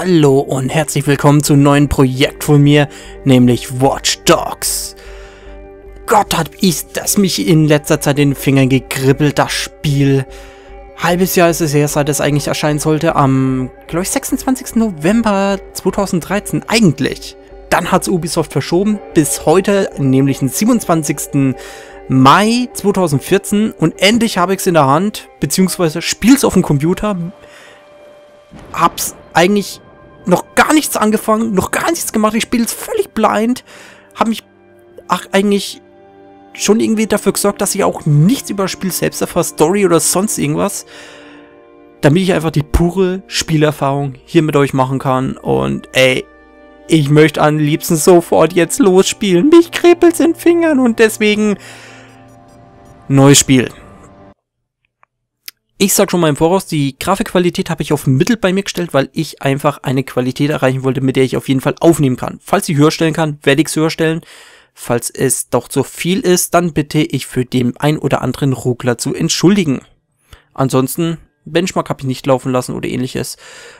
Hallo und herzlich willkommen zu einem neuen Projekt von mir, nämlich Watch Dogs. Gott hat ich das mich in letzter Zeit in den Fingern gegribbelt, das Spiel. Halbes Jahr ist es her, seit es eigentlich erscheinen sollte, am, glaube ich, 26. November 2013, eigentlich. Dann hat es Ubisoft verschoben, bis heute, nämlich den 27. Mai 2014 und endlich habe ich es in der Hand, beziehungsweise spiel's auf dem Computer, hab's eigentlich noch gar nichts angefangen, noch gar nichts gemacht. Ich spiele es völlig blind. Habe mich ach, eigentlich schon irgendwie dafür gesorgt, dass ich auch nichts über das Spiel selbst erfahre, Story oder sonst irgendwas. Damit ich einfach die pure Spielerfahrung hier mit euch machen kann. Und ey, ich möchte am liebsten sofort jetzt losspielen. Mich kribbelt's in Fingern und deswegen neues Spiel. Ich sag schon mal im Voraus, die Grafikqualität habe ich auf Mittel bei mir gestellt, weil ich einfach eine Qualität erreichen wollte, mit der ich auf jeden Fall aufnehmen kann. Falls ich höher stellen kann, werde ich es höher stellen. Falls es doch zu viel ist, dann bitte ich für den ein oder anderen Ruckler zu entschuldigen. Ansonsten, Benchmark habe ich nicht laufen lassen oder ähnliches,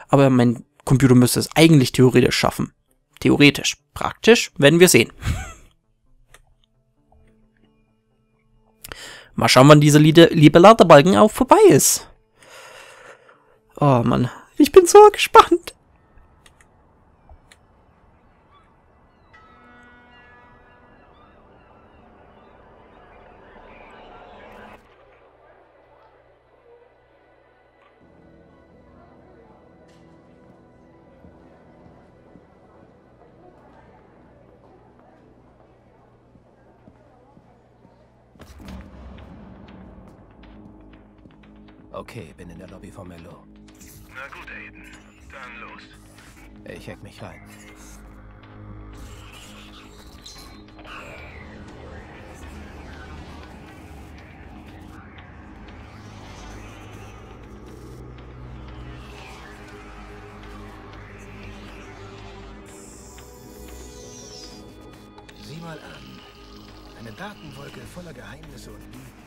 aber mein Computer müsste es eigentlich theoretisch schaffen. Theoretisch. Praktisch werden wir sehen. Mal schauen, wann diese liebe, liebe Ladebalken auch vorbei ist. Oh Mann, ich bin so gespannt. Okay, bin in der Lobby von Melo. Na gut, Aiden. Dann los. Ich hack mich rein. Sieh mal an. Eine Datenwolke voller Geheimnisse und Lügen.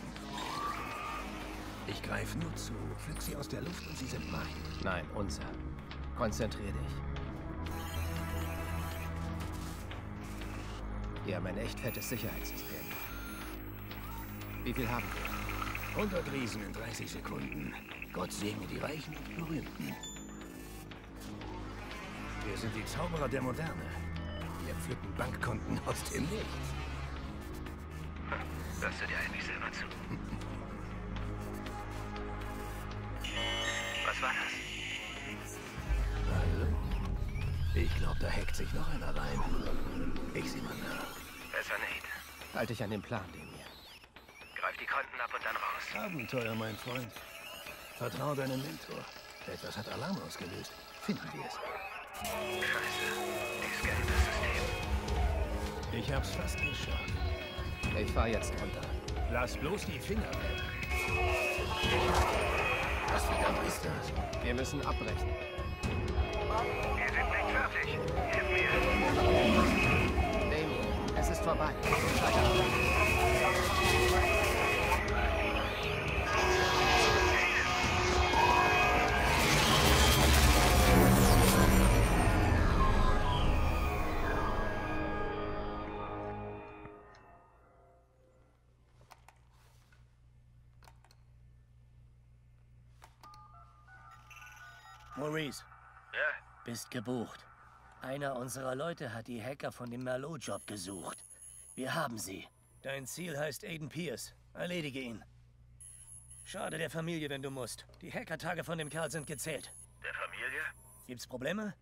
Ich greife nur zu, pflück sie aus der Luft und sie sind mein. Nein, unser. Konzentrier dich. Wir haben ein echt fettes Sicherheitssystem. Wie viel haben wir? 100 Riesen in 30 Sekunden. Gott segne die Reichen und Berühmten. Wir sind die Zauberer der Moderne. Wir pflücken Bankkonten aus dem Nichts. Hörst du dir eigentlich selber zu? Was war das? Also, ich glaube, da hackt sich noch einer rein. Ich sieh mal nach. Besser nicht. Halte dich an den Plan, den mir. Greif die Konten ab und dann raus. Abenteuer, mein Freund. Vertrau deinem Mentor. Etwas hat Alarm ausgelöst. Finden wir es. Scheiße. Ich scanne das System. Ich hab's fast geschafft. Ich fahr jetzt runter. Lass bloß die Finger weg. Was verdammt ist das? Wir müssen abbrechen. Wir sind nicht fertig. Hilf mir. Damien, es ist vorbei. Weiter. Bist gebucht. Einer unserer Leute hat die Hacker von dem Merlot-Job gesucht. Wir haben sie. Dein Ziel heißt Aiden Pierce. Erledige ihn. Schade der Familie, wenn du musst. Die Hackertage von dem Kerl sind gezählt. Der Familie? Gibt's Probleme?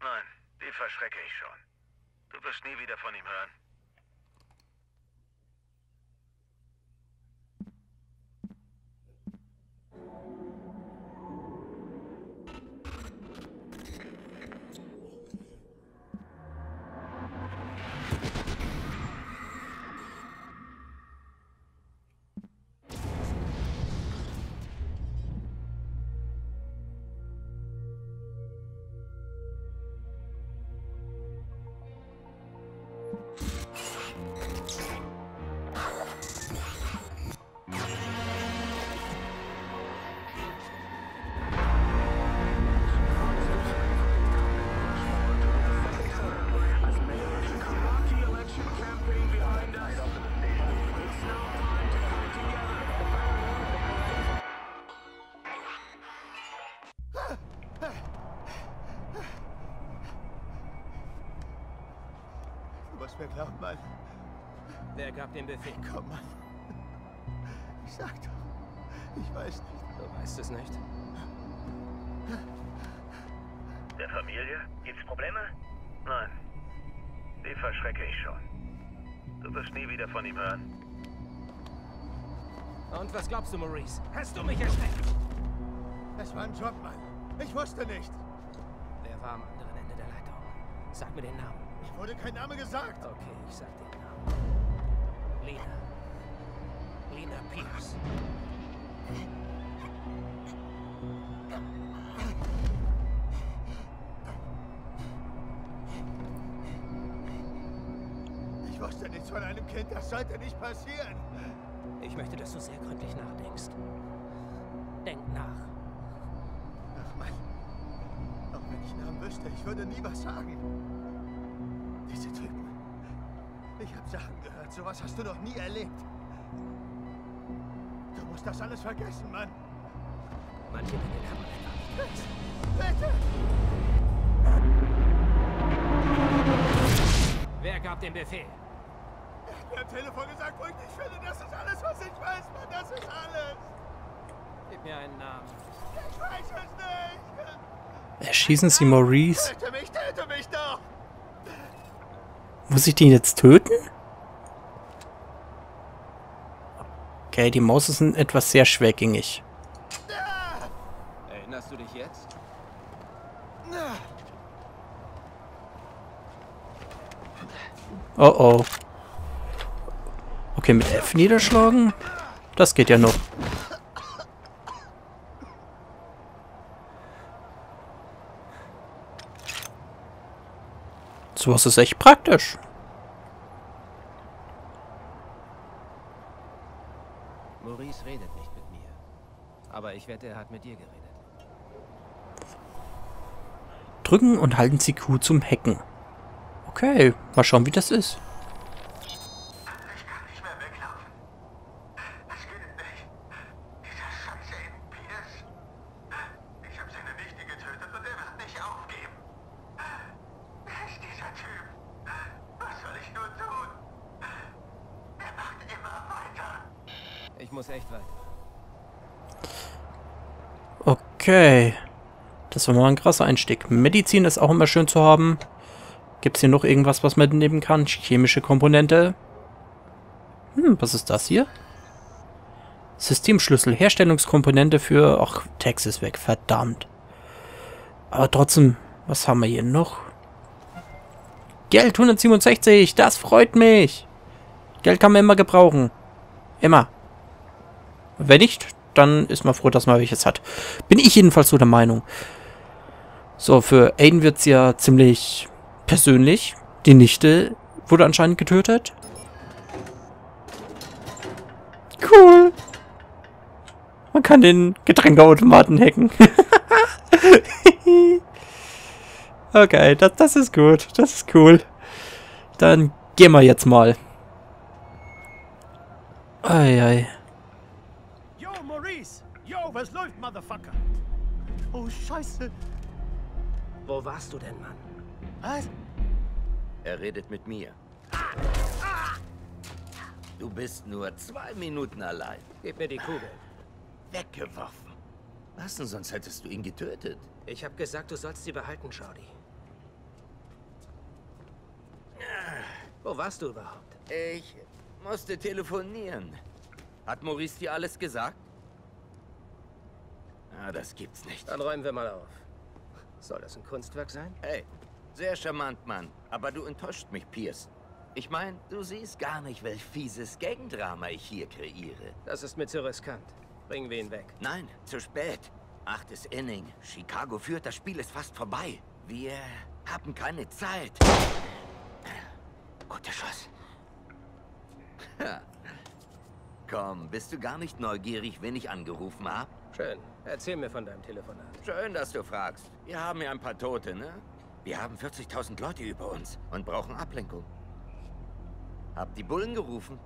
Nein, die verschrecke ich schon. Du wirst nie wieder von ihm hören. Mir glauben, Mann. Wer gab den Befehl? Komm, Mann. Ich sag doch. Ich weiß nicht. Du weißt es nicht? Der Familie? Gibt's Probleme? Nein. Die verschrecke ich schon. Du wirst nie wieder von ihm hören. Und was glaubst du, Maurice? Hast du mich erschreckt? Es war ein Job, Mann. Ich wusste nicht. Wer war am anderen Ende der Leitung? Sag mir den Namen. Wurde kein Name gesagt. Okay, ich sag den Namen. Lena. Lena Pierce. Ich wusste nichts von einem Kind. Das sollte nicht passieren. Ich möchte, dass du sehr gründlich nachdenkst. Denk nach. Ach, Mann. Auch wenn ich Namen wüsste, ich würde nie was sagen. Ich habe Sachen gehört. Sowas hast du noch nie erlebt. Du musst das alles vergessen, Mann. Manche Dinge kann man einfach vergessen. Bitte! Wer gab den Befehl? Er hat mir am Telefon gesagt, wo ich dich finde. Das ist alles, was ich weiß, Mann. Das ist alles. Gib mir einen Namen. Ich weiß es nicht. Erschießen Sie Maurice. Töte mich, töte mich doch. Muss ich den jetzt töten? Okay, die Maus ist etwas sehr schwergängig. Erinnerst du dich jetzt? Oh oh. Okay, mit F niederschlagen? Das geht ja noch. Sowas ist echt praktisch. Maurice redet nicht mit mir. Aber ich wette, er hat mit dir geredet. Drücken und halten Sie Q zum Hacken. Okay, mal schauen, wie das ist. Ich kann nicht mehr weglaufen. Das geht nicht. Dieser scheiße Aiden Pierce. Ich habe seine Nichte getötet und er wird nicht aufgeben. Wer ist dieser Typ? Was soll ich nur tun? Er macht immer weiter. Ich muss echt weiter. Okay. Das war mal ein krasser Einstieg. Medizin ist auch immer schön zu haben. Gibt es hier noch irgendwas, was man nehmen kann? Chemische Komponente. Hm, was ist das hier? Systemschlüssel. Herstellungskomponente für... Ach, Text ist weg. Verdammt. Aber trotzdem, was haben wir hier noch? Geld 167. Das freut mich. Geld kann man immer gebrauchen. Immer. Wenn nicht, dann ist man froh, dass man welches hat. Bin ich jedenfalls so der Meinung. So, für Aiden wird's ja ziemlich persönlich. Die Nichte wurde anscheinend getötet. Cool. Man kann den Getränkeautomaten hacken. okay, das, das ist gut. Das ist cool. Dann gehen wir jetzt mal. Maurice! Yo, was läuft, Motherfucker? Oh, Scheiße. Wo warst du denn, Mann? Was? Er redet mit mir. Du bist nur zwei Minuten allein. Gib mir die Kugel. Weggeworfen. Was denn, sonst hättest du ihn getötet. Ich habe gesagt, du sollst sie behalten, Shorty. Wo warst du überhaupt? Ich musste telefonieren. Hat Maurice dir alles gesagt? Ah, das gibt's nicht. Dann räumen wir mal auf. Soll das ein Kunstwerk sein? Hey, sehr charmant, Mann. Aber du enttäuscht mich, Pierce. Ich meine, du siehst gar nicht, welch fieses Gangdrama ich hier kreiere. Das ist mir zu riskant. Bringen wir ihn weg. Nein, zu spät. Achtes Inning. Chicago führt, das Spiel ist fast vorbei. Wir haben keine Zeit. Guter Schuss. Komm, bist du gar nicht neugierig, wen ich angerufen habe? Schön. Erzähl mir von deinem Telefonat. Schön, dass du fragst. Wir haben ja ein paar Tote, ne? Wir haben 40.000 Leute über uns und brauchen Ablenkung. Hab die Bullen gerufen?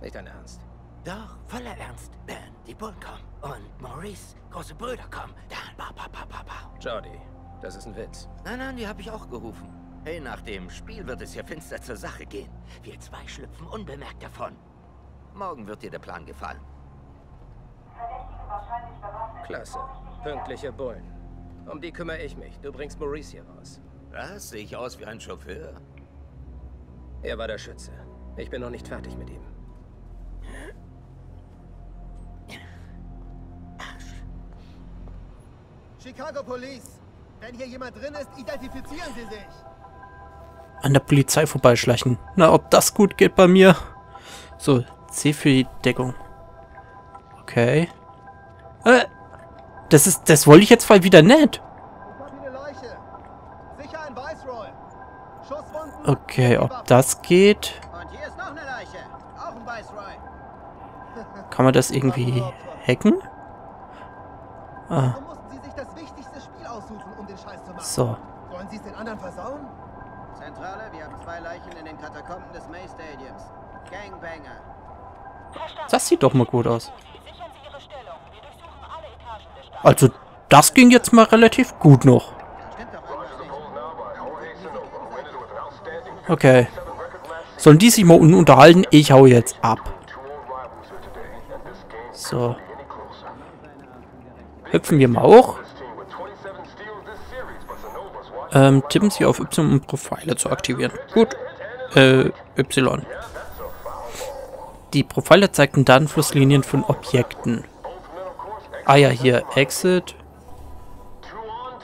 Nicht dein Ernst. Doch, voller Ernst. Ben, die Bullen kommen. Und Maurice, große Brüder kommen. Dann, ba, ba, ba, ba, ba. Jordi, das ist ein Witz. Nein, nein, die habe ich auch gerufen. Hey, nach dem Spiel wird es hier finster zur Sache gehen. Wir zwei schlüpfen unbemerkt davon. Morgen wird dir der Plan gefallen. Klasse. Pünktliche Bullen. Um die kümmere ich mich. Du bringst Maurice hier raus. Was? Sehe ich aus wie ein Chauffeur? Er war der Schütze. Ich bin noch nicht fertig mit ihm. Chicago Police. Wenn hier jemand drin ist, identifizieren Sie sich. An der Polizei vorbeischleichen. Na, ob das gut geht bei mir? So, C für die Deckung. Okay. Äh, das ist, das wollte ich jetzt mal wieder nicht. Okay, ob das geht. Kann man das irgendwie hacken? Ah, so. Wollen Sie es den anderen versauen? Zentrale, wir haben zwei Leichen in den Katakomben des May Stadiums. Gangbanger. Das sieht doch mal gut aus. Also, das ging jetzt mal relativ gut noch. Okay. Sollen die sich mal unten unterhalten? Ich hau jetzt ab. So. Hüpfen wir mal hoch. Ähm, tippen Sie auf Y, um Profile zu aktivieren. Gut. Äh, Y. Die Profile zeigten Datenflusslinien von Objekten. Ah ja, hier Exit.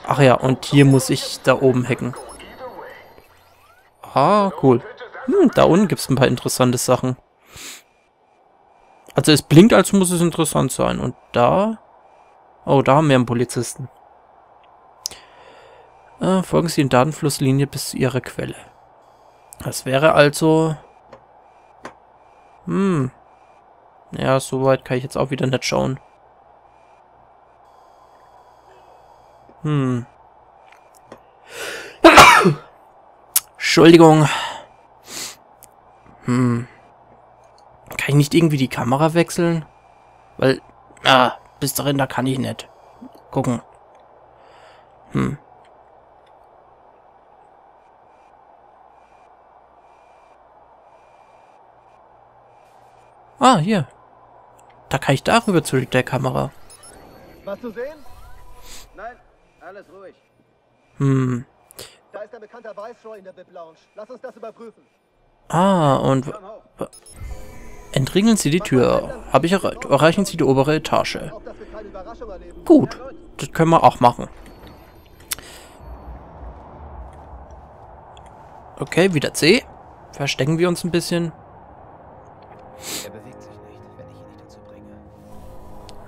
Ach ja, und hier muss ich da oben hacken. Ah, cool. Hm, da unten gibt es ein paar interessante Sachen. Also es blinkt, also muss es interessant sein. Und da... Oh, da haben wir einen Polizisten. Äh, folgen Sie in Datenflusslinie bis zu Ihrer Quelle. Das wäre also... Hm. Ja, soweit kann ich jetzt auch wieder nicht schauen. Hm. Entschuldigung. Hm. Kann ich nicht irgendwie die Kamera wechseln? Weil, ah, bis dahin, da kann ich nicht. Gucken. Hm. Ah, hier. Da kann ich darüber zu der Kamera. Was zu sehen? Nein, alles ruhig. Hm. Da ist ein bekannter Viceroy in der VIP Lounge. Lass uns das überprüfen. Ah, und... Entriegeln Sie die Tür. Habe ich erreicht. Erreichen Sie die obere Etage. Gut, das können wir auch machen. Okay, wieder C. Verstecken wir uns ein bisschen. Er bewegt sich nicht, wenn ich ihn nicht dazu bringe.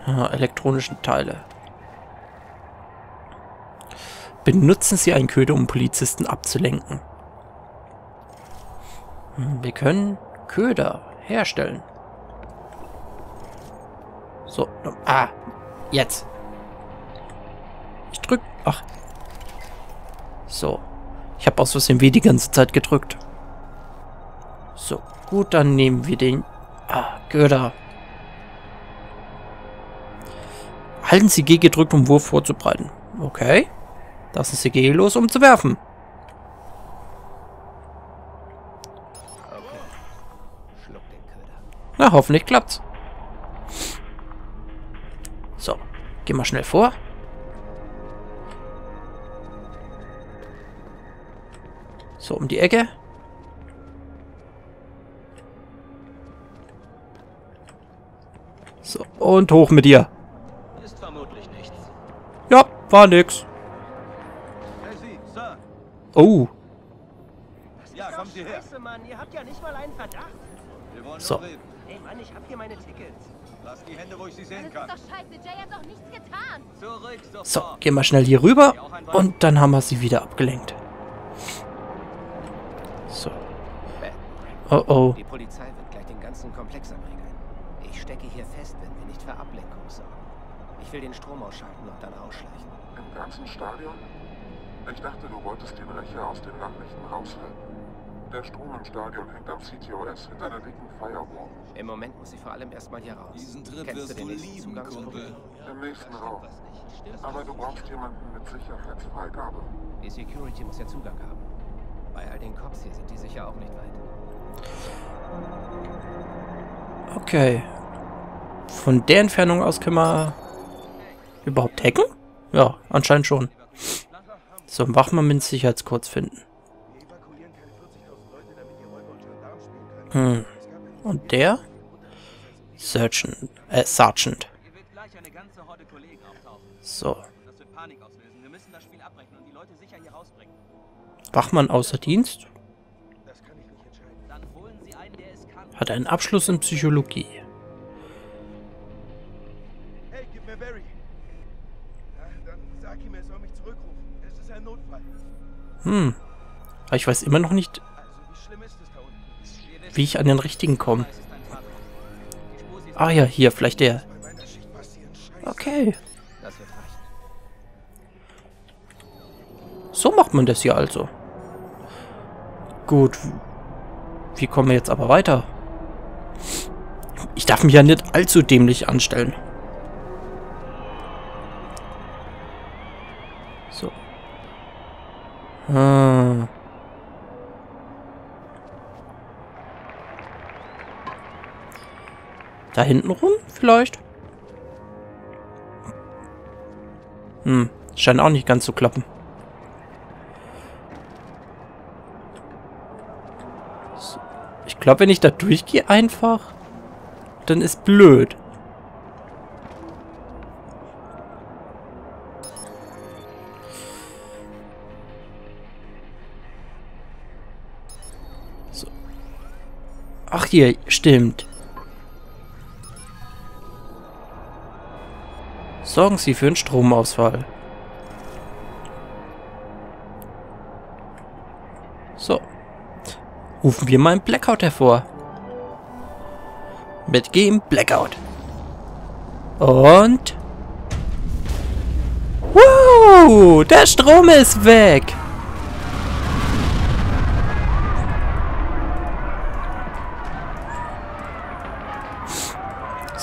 Ah, elektronischen Teile. Benutzen Sie einen Köder, um Polizisten abzulenken. Hm, Wir können Köder herstellen. So, ah, jetzt. Ich drück, ach. So. Ich habe aus Versehen W die ganze Zeit gedrückt. So, gut, dann nehmen wir den, ah, Köder. Halten Sie G gedrückt, um Wurf vorzubereiten. Okay. Lassen Sie G los, um zu werfen. Na, hoffentlich klappt's. So, geh mal schnell vor. So, um die Ecke. So, und hoch mit dir. Ist vermutlich nichts. Ja, war nix. Hey. Oh, Ja, kommen Sie her. Scheiße, Mann, ihr habt ja nicht mal einen Verdacht. Wir wollen So. nur reden. Ey, Mann, ich hab hier meine Tickets. Lass die Hände, wo ich sie sehen Das kann. ist doch scheiße. Jay hat doch nichts getan. Zurück sofort. so, geh mal schnell hier rüber. Und dann haben wir sie wieder abgelenkt. So. Oh oh. Die Polizei wird gleich den ganzen Komplex abriegeln. Ich stecke hier fest, wenn wir nicht für Ablenkung sorgen. Ich will den Strom ausschalten und dann ausschleichen. Im ganzen Stadion? Ich dachte, du wolltest den Rächer aus den Nachrichten raushalten. Der Strom im Stadion hängt am CTOS hinter einer dicken Firewall. Im Moment muss ich vor allem erstmal hier raus. Diesen Trip Kennst wirst du den du nächsten lieben? Kumpel. Im nächsten Raum. Aber du brauchst jemanden mit Sicherheitsfreigabe. Die Security muss ja Zugang haben. Bei all den Cops hier sind die sicher auch nicht weit. Okay. Von der Entfernung aus können wir überhaupt hacken? Ja, anscheinend schon. So, Wachmann mit Sicherheitscodes finden. Hm. Und der? Sergeant. Äh, Sergeant. So. Wachmann außer Dienst? Hat einen Abschluss in Psychologie. Soll mich zurückrufen. Es ist ein Notfall. Hm. Aber ich weiß immer noch nicht, Also, wie ich an den richtigen komme. Ah ja, hier, vielleicht der. Okay. So macht man das hier also. Gut. Wie kommen wir jetzt aber weiter? Ich darf mich ja nicht allzu dämlich anstellen. Ah. Da hinten rum vielleicht? Hm, scheint auch nicht ganz zu klappen. Ich glaube, wenn ich da durchgehe einfach, dann ist blöd. Hier, stimmt. Sorgen Sie für einen Stromausfall. So. Rufen wir mal einen Blackout hervor. Mit Game Blackout. Und... Wow, der Strom ist weg.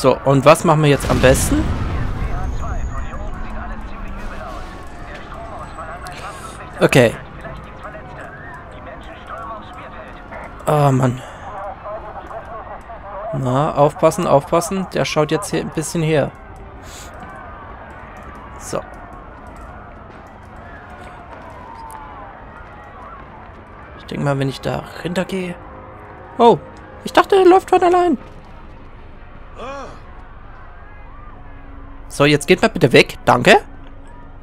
So, und was machen wir jetzt am besten? Okay. Oh Mann. Na, aufpassen, aufpassen. Der schaut jetzt hier ein bisschen her. So. Ich denke mal, wenn ich da runtergehe... Oh, ich dachte, er läuft von allein. So, jetzt geht mal bitte weg. Danke.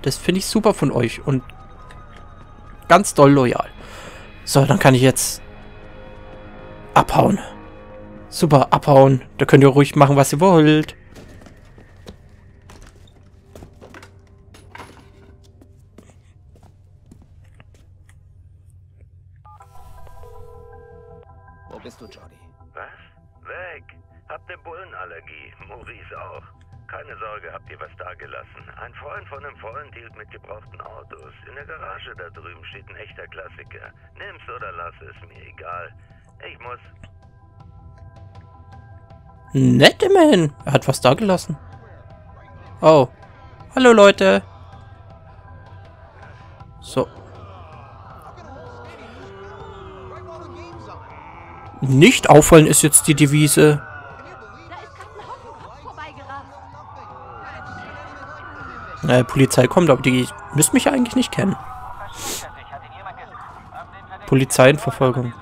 Das finde ich super von euch und ganz doll loyal. So, dann kann ich jetzt abhauen. Super, abhauen. Da könnt ihr ruhig machen, was ihr wollt. Wo bist du, Jordi? Was? Weg. Habt ne Bullenallergie. Maurice auch. Keine Sorge, habt ihr was da gelassen. Ein Freund von einem Freund dealt mit gebrauchten Autos. In der Garage da drüben steht ein echter Klassiker. Nimm's oder lass es, mir egal. Ich muss. Nett immerhin. Er hat was da gelassen. Oh. Hallo Leute. So. Nicht auffallen ist jetzt die Devise. Naja, Polizei kommt, aber die müsst mich ja eigentlich nicht kennen. Polizeienverfolgung.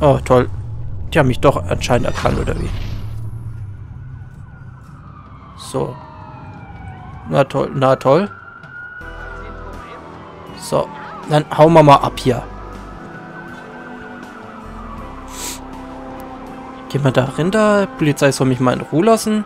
Oh, toll. Die haben mich doch anscheinend erkannt, oder wie? So. Na toll, na toll. So, dann hauen wir mal ab hier. Gehen wir da runter. Polizei soll mich mal in Ruhe lassen.